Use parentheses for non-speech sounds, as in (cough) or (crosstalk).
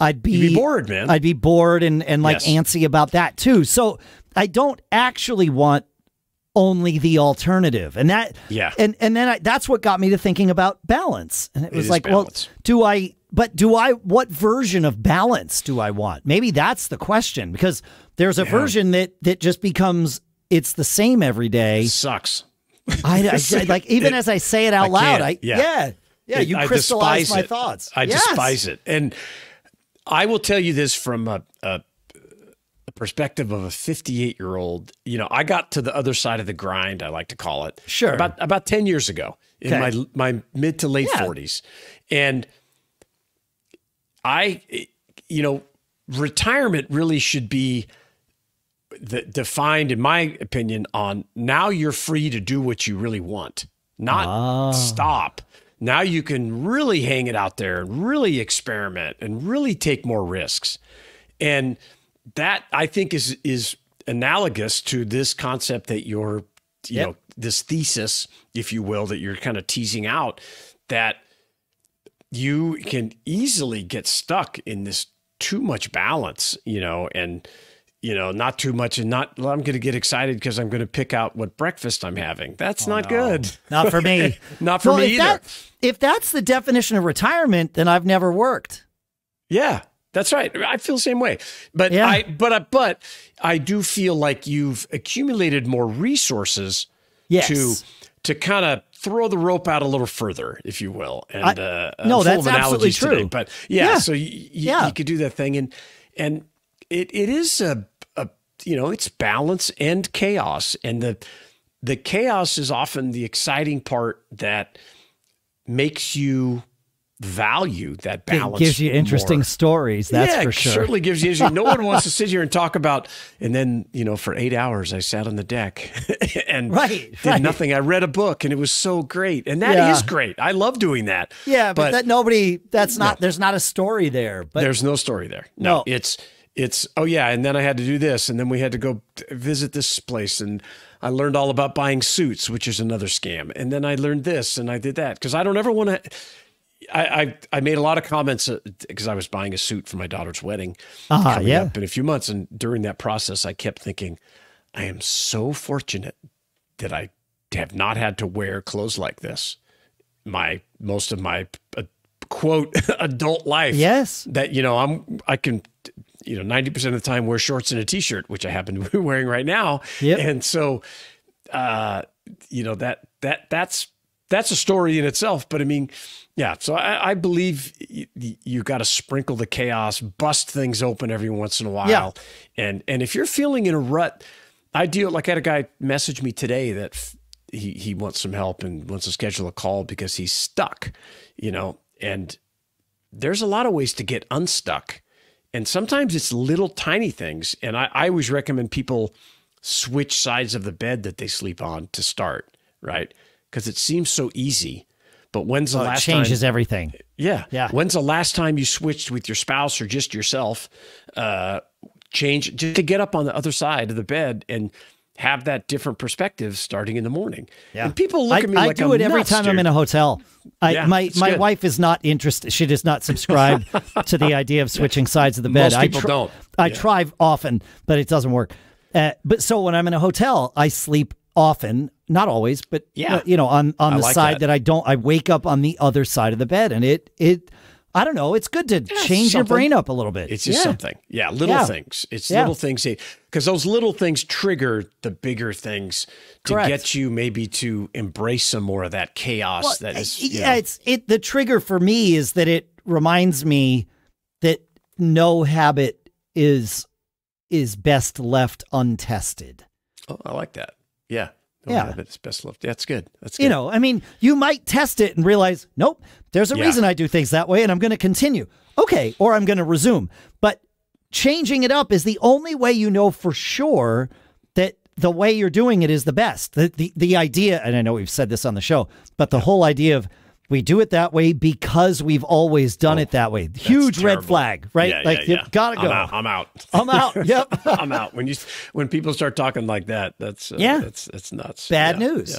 I'd be, be bored, man. I'd be bored and and like Yes. antsy about that too. So I don't actually want only the alternative, and that Yeah. and and then I, that's what got me to thinking about balance. And it It was is like, balance. well, do I? But do I? What version of balance do I want? Maybe that's the question because there's a version that that just becomes it's the same every day. Sucks. I, I- (laughs) like even as I say it out loud. I Yeah. yeah yeah, It- you crystallize my it. thoughts. I Yes. despise it, and I will tell you this from a, a, a perspective of a 58 year old. You know, I got to the other side of the grind. I like to call it. Sure. About about 10 years ago in Okay. my my mid to late Yeah. 40s, and I, you know, retirement really should be. The, defined, in my opinion, on now you're free to do what you really want, not Ah. stop. Now you can really hang it out there and really experiment and really take more risks. And that I think is is analogous to this concept that you're, you Yep. know, this thesis, if you will, that you're kind of teasing out that you can easily get stuck in this too much balance, you know, and you know, not too much and not well, I'm going to get excited because I'm going to pick out what breakfast I'm having. That's not good. Not for me. (laughs) Not for Well, me if either. that- if that's the definition of retirement, then I've never worked. Yeah, that's right. I feel the same way. But Yeah. I but I, but I do feel like you've accumulated more resources Yes. to to kind of throw the rope out a little further, if you will. And I- uh, no, that's absolutely analogies today. true. But yeah, Yeah. so you, you, Yeah. you could do that thing, and and it it is a you know it's balance and chaos, and the the chaos is often the exciting part that makes you value that balance. It gives you interesting more. stories, that's yeah, for it sure. certainly gives you. No one wants to (laughs) sit here and talk about. And then you know, for eight hours, I sat on the deck (laughs) and Right, did right. nothing. I read a book, and it was so great. And that is Yeah. great. I love doing that. yeah, but, that nobody that's not No. there's not a story there. But there's no story there. No, No. it's it's oh yeah, and then I had to do this, and then we had to go visit this place, and I learned all about buying suits, which is another scam. And then I learned this, and I did that because I don't ever want to. I, I I made a lot of comments because I was buying a suit for my daughter's wedding Ah, coming yeah. up in a few months, and during that process, I kept thinking, I am so fortunate that I have not had to wear clothes like this. My most of my uh, quote (laughs) adult life Yes. that you know I'm I can you know 90% of the time wear shorts and a t-shirt which I happen to be (laughs) wearing right now Yep. and so uh you know that that that's that's a story in itself but I mean yeah so I, I believe you, you got to sprinkle the chaos bust things open every once in a while Yeah. and and if you're feeling in a rut I do like I had a guy message me today that he he wants some help and wants to schedule a call because he's stuck you know and there's a lot of ways to get unstuck. And sometimes it's little tiny things. And I, I always recommend people switch sides of the bed that they sleep on to start, right? Because it seems so easy. But when's the Well, it last changes time? everything. Yeah. Yeah. When's the last time you switched with your spouse or just yourself? Uh, change just to get up on the other side of the bed and have that different perspective starting in the morning. Yeah. And people look I, at me I like do I'm it every nuts, time I'm in a hotel. I, Yeah, my my good. wife is not interested. She does not subscribe (laughs) to the idea of switching sides of the bed. Most I people don't. I Yeah. try often, but it doesn't work. Uh, but so when I'm in a hotel, I sleep often, not always, but Yeah. you know, on on I the like side that. that. I don't. I wake up on the other side of the bed, and it it. I don't know. It's good to it's change your brain up a little bit. It's just Yeah. something. Yeah, little Yeah. things. It's Yeah. little things because those little things trigger the bigger things to Correct. get you maybe to embrace some more of that chaos Well, that is. yeah, know, it's it. The trigger for me is that it reminds me that no habit is is best left untested. oh, I like that. Yeah. Oh, Yeah. It's best left. That's good. That's good. You know, I mean, you might test it and realize, nope, there's a Yeah. reason I do things that way, and I'm going to continue. Okay, or I'm going to resume. But changing it up is the only way you know for sure that the way you're doing it is the best. The the, the idea, and I know we've said this on the show, but the whole idea of we do it that way because we've always done it that way. Huge red flag, right? Yeah, like yeah, you yeah. gotta go. I'm out. I'm out. I'm out. (laughs) Yep. I'm out. When you when people start talking like that, that's uh, Yeah. that's that's nuts. Bad news.